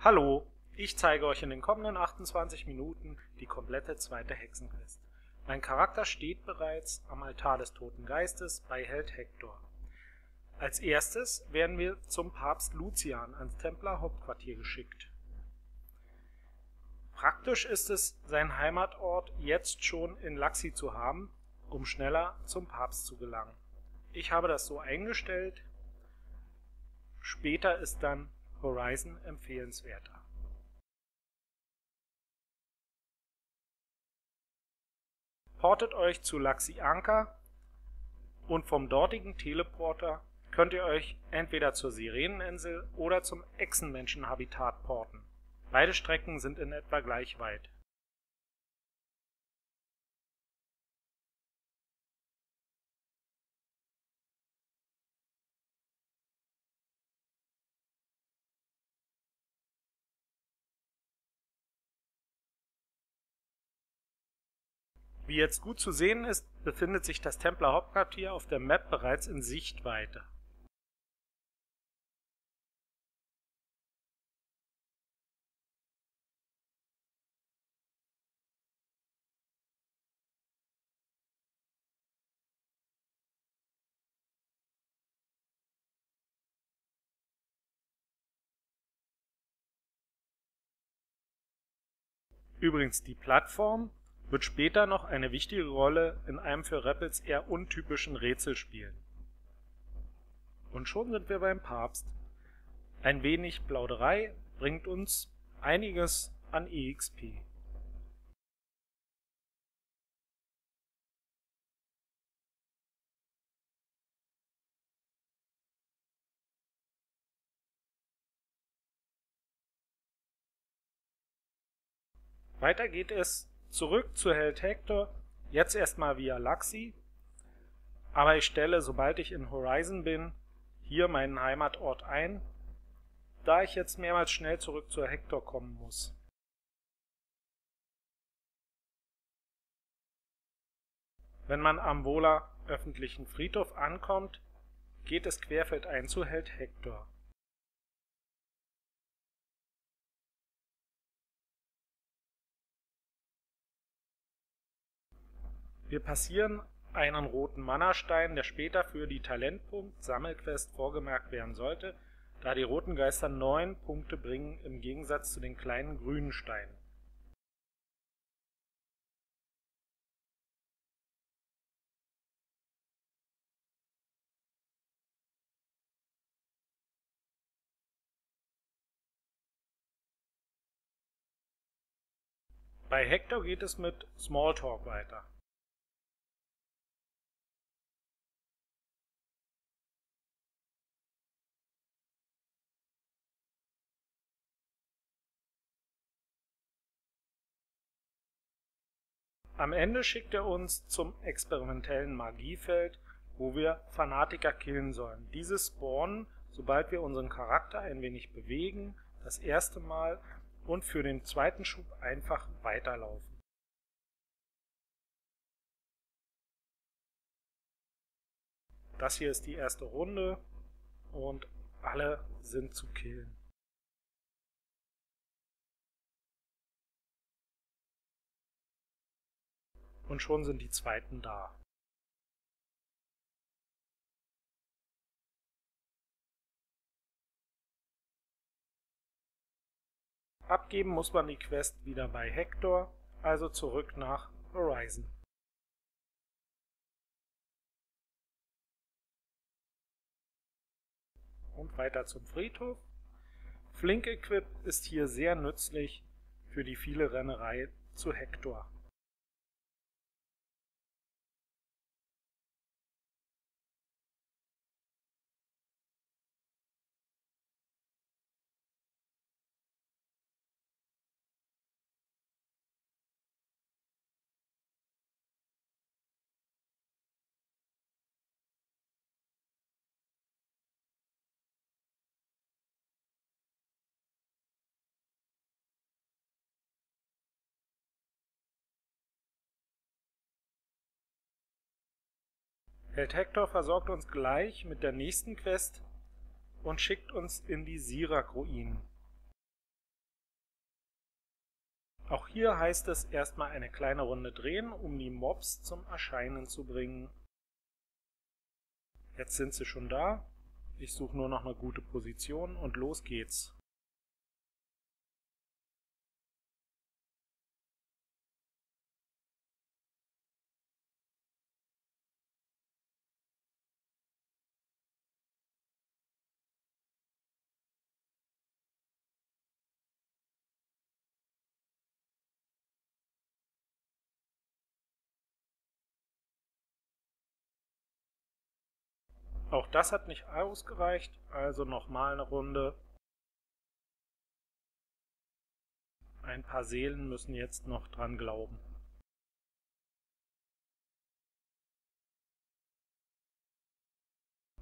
Hallo, ich zeige euch in den kommenden 28 Minuten die komplette zweite Hexenquest. Mein Charakter steht bereits am Altar des Toten Geistes bei Held Hektor. Als erstes werden wir zum Papst Lucian ans Templer Hauptquartier geschickt. Praktisch ist es, seinen Heimatort jetzt schon in Laxi zu haben, um schneller zum Papst zu gelangen. Ich habe das so eingestellt, später ist dann Horizon empfehlenswerter. Portet euch zu Laxi Anka und vom dortigen Teleporter könnt ihr euch entweder zur Sireneninsel oder zum Echsenmenschen-Habitat porten. Beide Strecken sind in etwa gleich weit Wie jetzt gut zu sehen ist, befindet sich das Templer Hauptquartier auf der Map bereits in Sichtweite. Übrigens die Plattform wird später noch eine wichtige Rolle in einem für Rappels eher untypischen Rätsel spielen. Und schon sind wir beim Papst. Ein wenig Plauderei bringt uns einiges an EXP. Weiter geht es Zurück zu Held Hector, jetzt erstmal via Laxi, aber ich stelle, sobald ich in Horizon bin, hier meinen Heimatort ein, da ich jetzt mehrmals schnell zurück zu Hector kommen muss. Wenn man am Wohler öffentlichen Friedhof ankommt, geht es querfeldein zu Held Hector. Wir passieren einen roten Mannerstein, der später für die Talentpunkt-Sammelquest vorgemerkt werden sollte, da die roten Geister 9 Punkte bringen im Gegensatz zu den kleinen grünen Steinen. Bei Hector geht es mit Smalltalk weiter Am Ende schickt er uns zum experimentellen Magiefeld, wo wir Fanatiker killen sollen. Diese spawnen, sobald wir unseren Charakter ein wenig bewegen, das erste Mal und für den zweiten Schub einfach weiterlaufen. Das hier ist die erste Runde und alle sind zu killen. Und schon sind die zweiten da. Abgeben muss man die Quest wieder bei Hector, also zurück nach Horizon. Und weiter zum Friedhof. Flink Equip ist hier sehr nützlich für die viele Rennerei zu Hector. Held Hector versorgt uns gleich mit der nächsten Quest und schickt uns in die Sirak-Ruinen. Auch hier heißt es erstmal eine kleine Runde drehen, um die Mobs zum Erscheinen zu bringen. Jetzt sind sie schon da. Ich suche nur noch eine gute Position und los geht's. Auch das hat nicht ausgereicht, also nochmal eine Runde. Ein paar Seelen müssen jetzt noch dran glauben.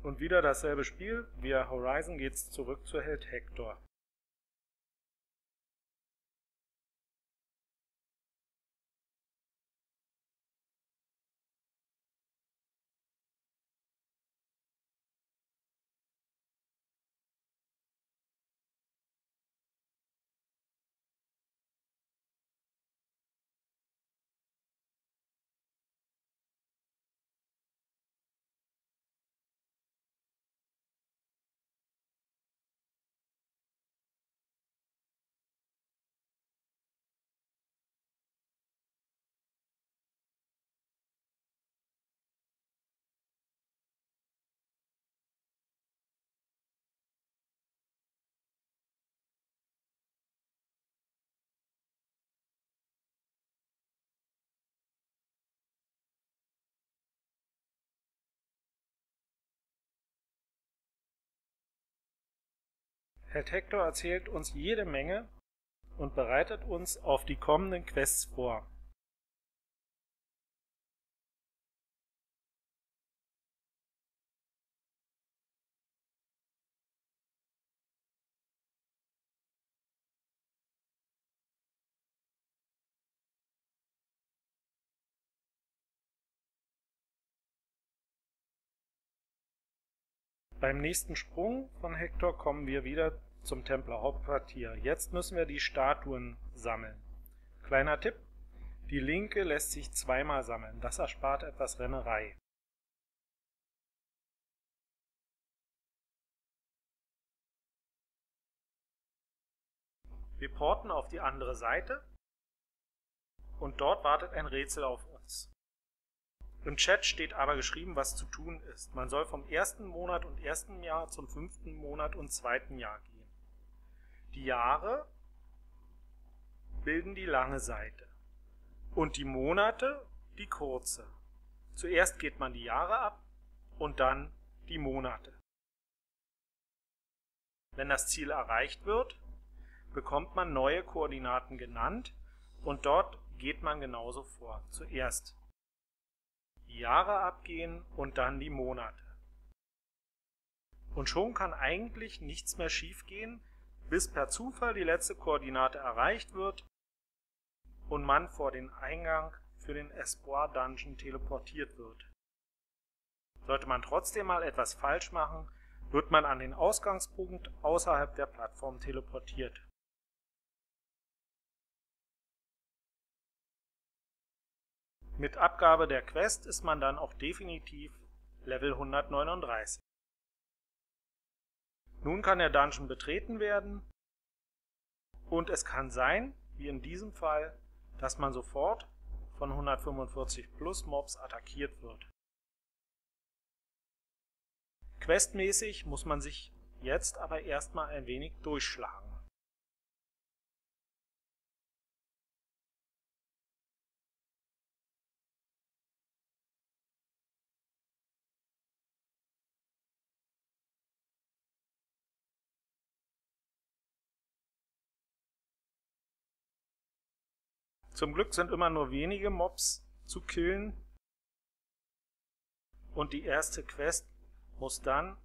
Und wieder dasselbe Spiel, via Horizon geht's zurück zu Held Hector. Held Hector erzählt uns jede Menge und bereitet uns auf die kommenden Quests vor. Beim nächsten Sprung von Hector kommen wir wieder zum Templer Hauptquartier. Jetzt müssen wir die Statuen sammeln. Kleiner Tipp, die linke lässt sich zweimal sammeln, das erspart etwas Rennerei. Wir porten auf die andere Seite und dort wartet ein Rätsel auf uns. Im Chat steht aber geschrieben, was zu tun ist. Man soll vom ersten Monat und ersten Jahr zum fünften Monat und zweiten Jahr gehen. Die Jahre bilden die lange Seite und die Monate die kurze. Zuerst geht man die Jahre ab und dann die Monate. Wenn das Ziel erreicht wird, bekommt man neue Koordinaten genannt und dort geht man genauso vor. Zuerst die Jahre abgehen und dann die Monate. Und schon kann eigentlich nichts mehr schiefgehen, bis per Zufall die letzte Koordinate erreicht wird und man vor den Eingang für den Espoir Dungeon teleportiert wird. Sollte man trotzdem mal etwas falsch machen, wird man an den Ausgangspunkt außerhalb der Plattform teleportiert. Mit Abgabe der Quest ist man dann auch definitiv Level 139. Nun kann der Dungeon betreten werden und es kann sein, wie in diesem Fall, dass man sofort von 145 plus Mobs attackiert wird. Questmäßig muss man sich jetzt aber erstmal ein wenig durchschlagen. Zum Glück sind immer nur wenige Mobs zu killen. Und die erste Quest muss dann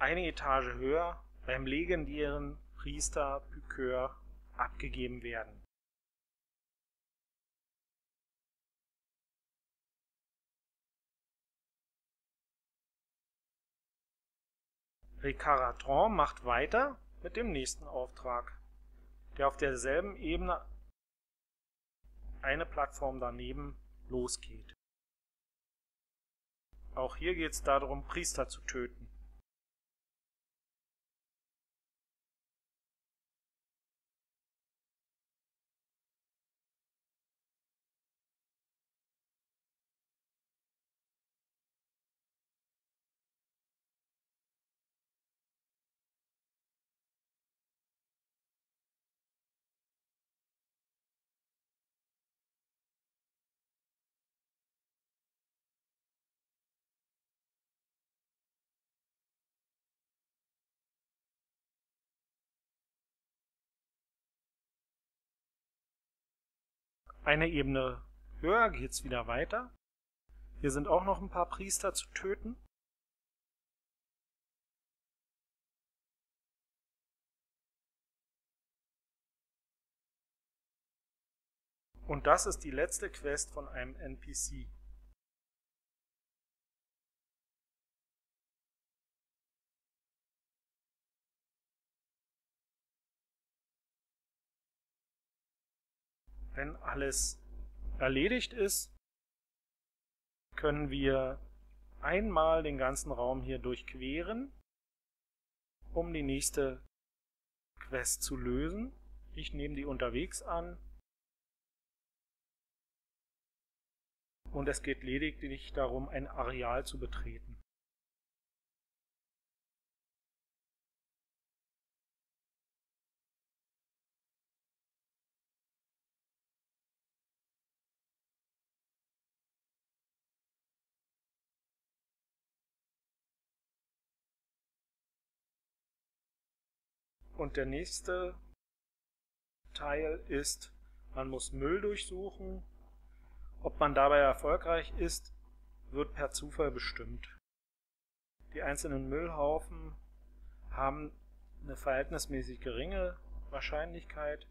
eine Etage höher beim legendären Priester Pykör abgegeben werden. Recaratron macht weiter mit dem nächsten Auftrag, der auf derselben Ebene eine Plattform daneben losgeht. Auch hier geht es darum, Priester zu töten. Eine Ebene höher geht es wieder weiter. Hier sind auch noch ein paar Priester zu töten. Und das ist die letzte Quest von einem NPC. Wenn alles erledigt ist, können wir einmal den ganzen Raum hier durchqueren, um die nächste Quest zu lösen. Ich nehme die unterwegs an. Und es geht lediglich darum, ein Areal zu betreten. Und der nächste Teil ist, man muss Müll durchsuchen. Ob man dabei erfolgreich ist, wird per Zufall bestimmt. Die einzelnen Müllhaufen haben eine verhältnismäßig geringe Wahrscheinlichkeit.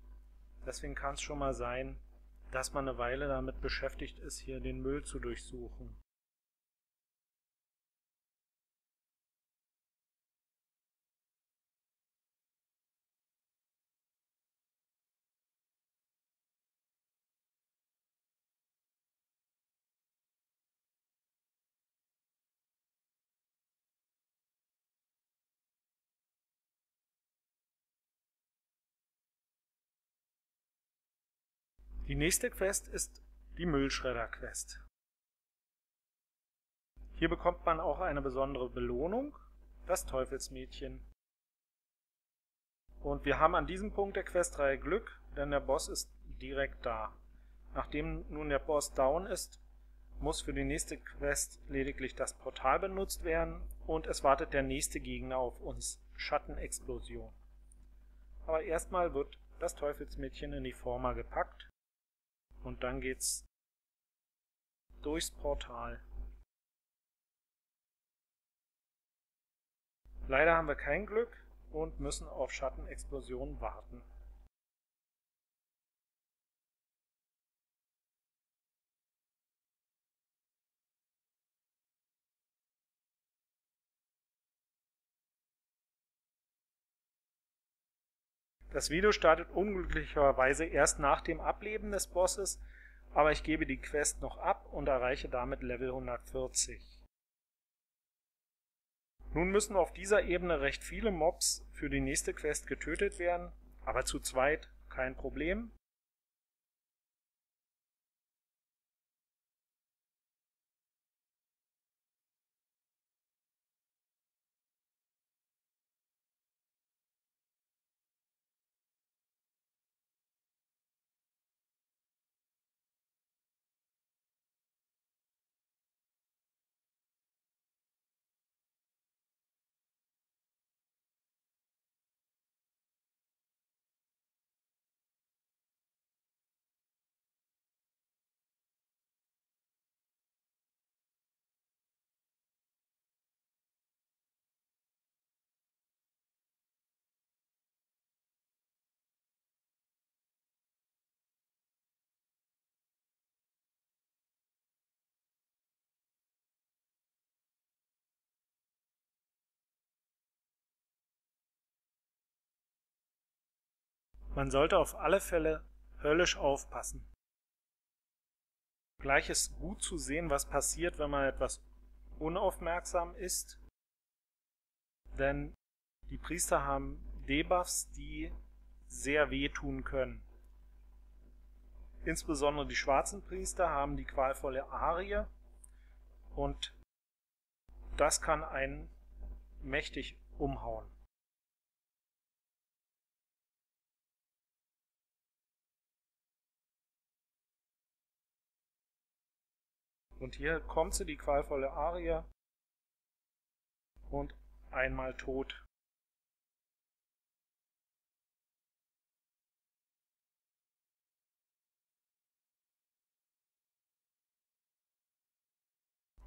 Deswegen kann es schon mal sein, dass man eine Weile damit beschäftigt ist, hier den Müll zu durchsuchen. Die nächste Quest ist die Müllschredder-Quest. Hier bekommt man auch eine besondere Belohnung, das Teufelsmädchen. Und wir haben an diesem Punkt der Questreihe Glück, denn der Boss ist direkt da. Nachdem nun der Boss down ist, muss für die nächste Quest lediglich das Portal benutzt werden und es wartet der nächste Gegner auf uns, Schattenexplosion. Aber erstmal wird das Teufelsmädchen in die Forma gepackt und dann geht's durchs Portal. Leider haben wir kein Glück und müssen auf Schattenexplosionen warten. Das Video startet unglücklicherweise erst nach dem Ableben des Bosses, aber ich gebe die Quest noch ab und erreiche damit Level 140. Nun müssen auf dieser Ebene recht viele Mobs für die nächste Quest getötet werden, aber zu zweit kein Problem. Man sollte auf alle Fälle höllisch aufpassen Gleich ist gut zu sehen, was passiert, wenn man etwas unaufmerksam ist, denn die Priester haben Debuffs, die sehr wehtun können. Insbesondere die schwarzen Priester haben die qualvolle Arie und das kann einen mächtig umhauen. Und hier kommt sie, die qualvolle Arie, und einmal tot.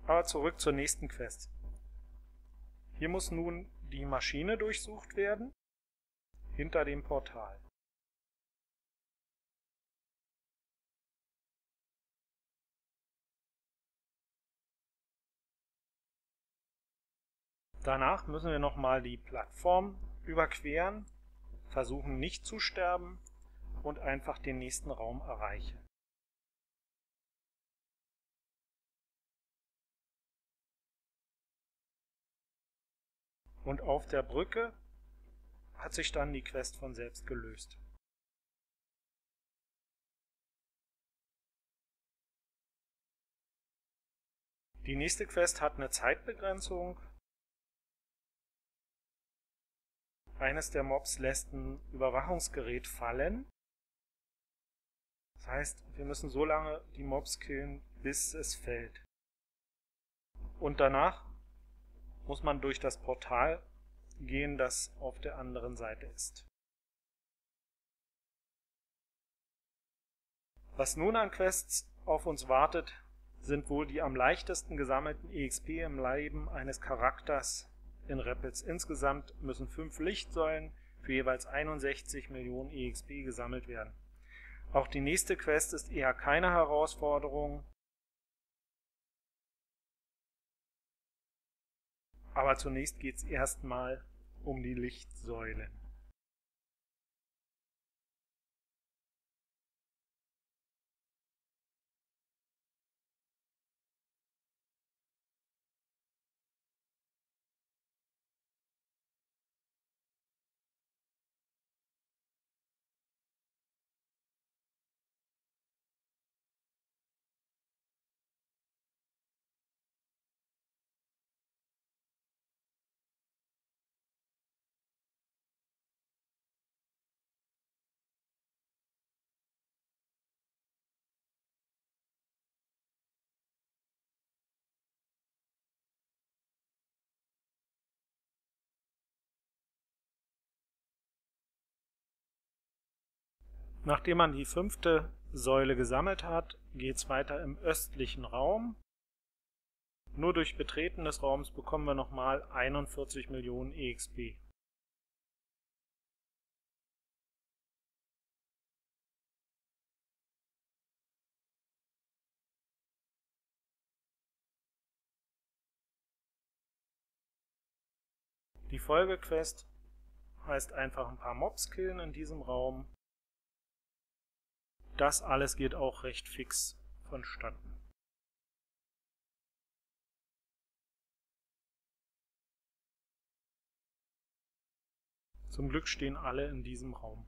Aber zurück zur nächsten Quest. Hier muss nun die Maschine durchsucht werden, hinter dem Portal. Danach müssen wir nochmal die Plattform überqueren, versuchen nicht zu sterben und einfach den nächsten Raum erreichen. Und auf der Brücke hat sich dann die Quest von selbst gelöst. Die nächste Quest hat eine Zeitbegrenzung. Eines der Mobs lässt ein Überwachungsgerät fallen. Das heißt, wir müssen so lange die Mobs killen, bis es fällt. Und danach muss man durch das Portal gehen, das auf der anderen Seite ist. Was nun an Quests auf uns wartet, sind wohl die am leichtesten gesammelten EXP im Leben eines Charakters in Rappels. Insgesamt müssen fünf Lichtsäulen für jeweils 61 Millionen EXP gesammelt werden. Auch die nächste Quest ist eher keine Herausforderung, Aber zunächst geht es erstmal um die Lichtsäulen. Nachdem man die fünfte Säule gesammelt hat, geht es weiter im östlichen Raum. Nur durch Betreten des Raums bekommen wir nochmal 41 Millionen EXP. Die Folgequest heißt einfach ein paar Mobs killen in diesem Raum das alles geht auch recht fix vonstatten. Zum Glück stehen alle in diesem Raum.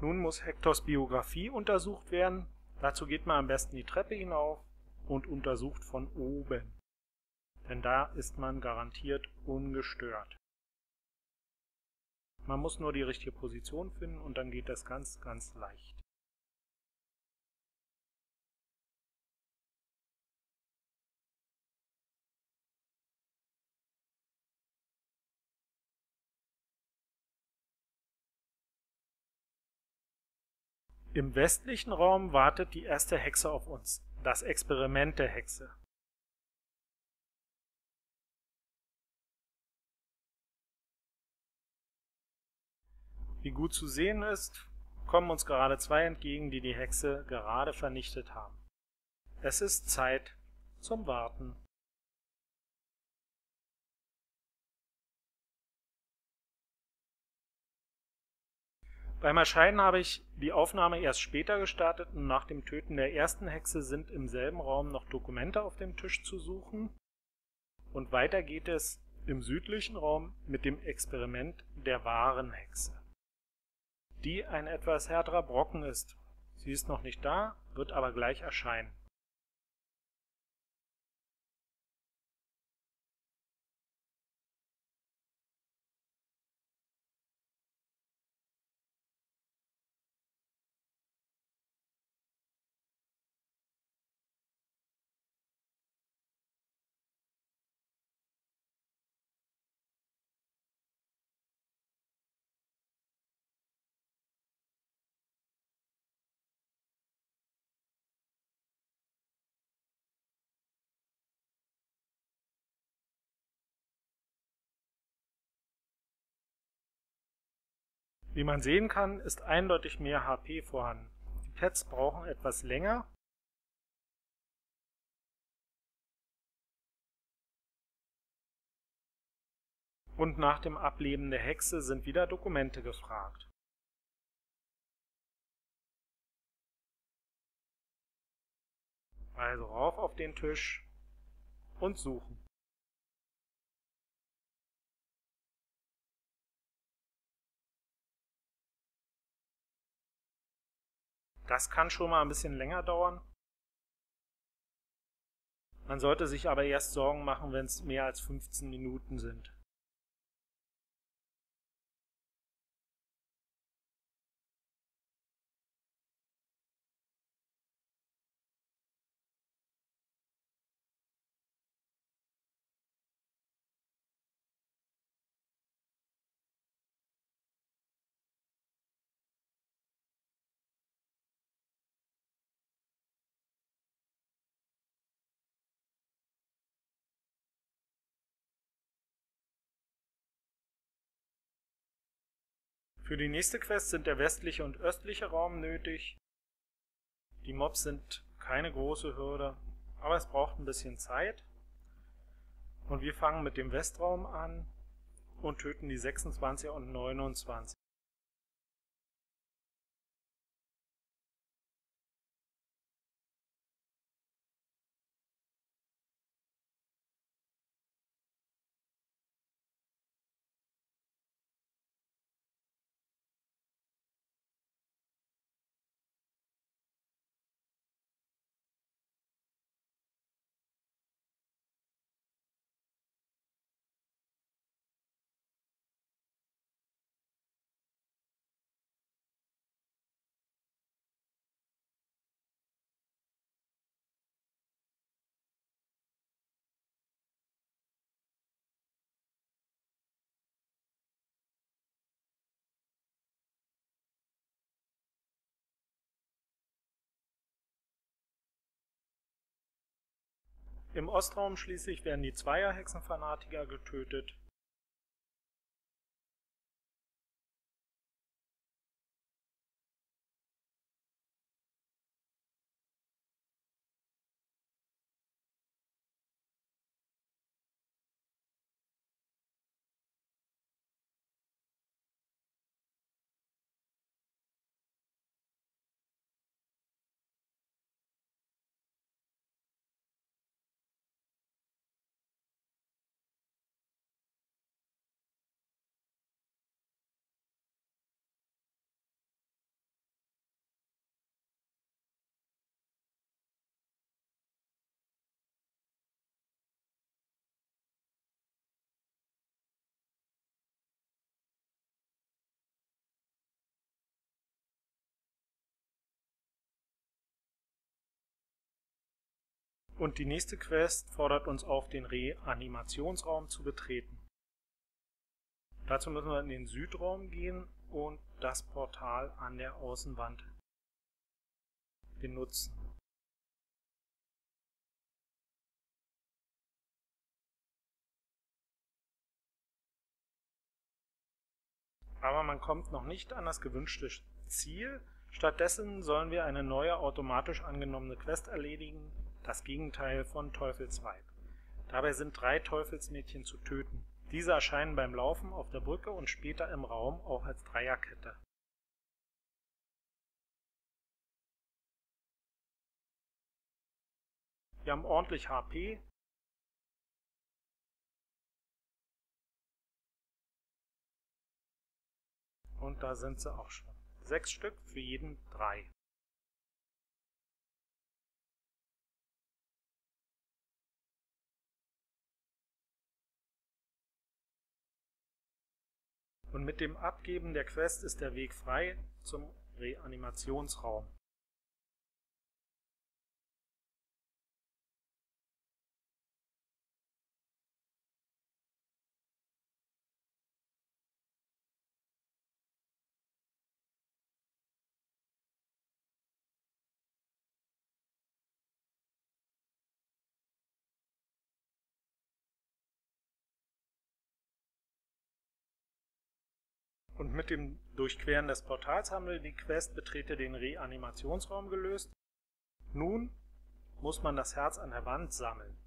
Nun muss Hektors Biografie untersucht werden Dazu geht man am besten die Treppe hinauf und untersucht von oben. Denn da ist man garantiert ungestört. Man muss nur die richtige Position finden und dann geht das ganz, ganz leicht. Im westlichen Raum wartet die erste Hexe auf uns, das Experiment der Hexe. Wie gut zu sehen ist, kommen uns gerade zwei entgegen, die die Hexe gerade vernichtet haben. Es ist Zeit zum Warten. Beim Erscheinen habe ich die Aufnahme erst später gestartet und nach dem Töten der ersten Hexe sind im selben Raum noch Dokumente auf dem Tisch zu suchen. Und weiter geht es im südlichen Raum mit dem Experiment der wahren Hexe, die ein etwas härterer Brocken ist. Sie ist noch nicht da, wird aber gleich erscheinen. Wie man sehen kann, ist eindeutig mehr HP vorhanden. Die Pads brauchen etwas länger und nach dem Ableben der Hexe sind wieder Dokumente gefragt. Also rauf auf den Tisch und suchen. Das kann schon mal ein bisschen länger dauern. Man sollte sich aber erst Sorgen machen, wenn es mehr als 15 Minuten sind. Für die nächste Quest sind der westliche und östliche Raum nötig. Die Mobs sind keine große Hürde, aber es braucht ein bisschen Zeit. Und wir fangen mit dem Westraum an und töten die 26er und 29. Im Ostraum schließlich werden die Zweier-Hexenfanatiker getötet Und die nächste Quest fordert uns auf, den Reanimationsraum zu betreten. Dazu müssen wir in den Südraum gehen und das Portal an der Außenwand benutzen. Aber man kommt noch nicht an das gewünschte Ziel. Stattdessen sollen wir eine neue automatisch angenommene Quest erledigen, das Gegenteil von Teufelsweib. Dabei sind drei Teufelsmädchen zu töten. Diese erscheinen beim Laufen auf der Brücke und später im Raum auch als Dreierkette. Wir haben ordentlich HP. Und da sind sie auch schon. Sechs Stück für jeden drei. Und mit dem Abgeben der Quest ist der Weg frei zum Reanimationsraum. Und mit dem Durchqueren des Portals haben wir die Quest Betrete den Reanimationsraum gelöst. Nun muss man das Herz an der Wand sammeln.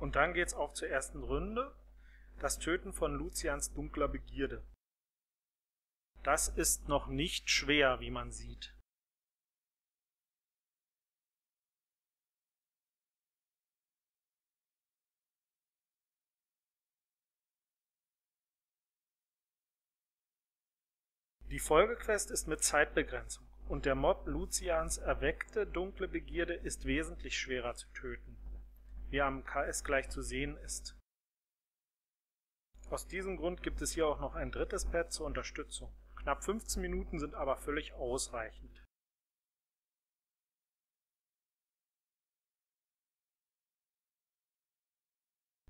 Und dann geht's auch zur ersten Runde, das Töten von Lucians dunkler Begierde. Das ist noch nicht schwer, wie man sieht. Die Folgequest ist mit Zeitbegrenzung und der Mob Lucians erweckte dunkle Begierde ist wesentlich schwerer zu töten wie am KS gleich zu sehen ist. Aus diesem Grund gibt es hier auch noch ein drittes Pad zur Unterstützung. Knapp 15 Minuten sind aber völlig ausreichend.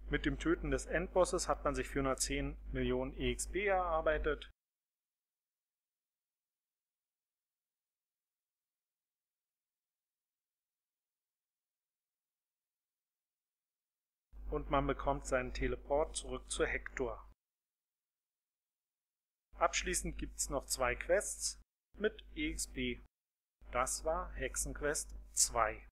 Mit dem Töten des Endbosses hat man sich 410 Millionen EXP erarbeitet und man bekommt seinen Teleport zurück zu Hector. Abschließend gibt's noch zwei Quests mit EXP. Das war Hexenquest 2.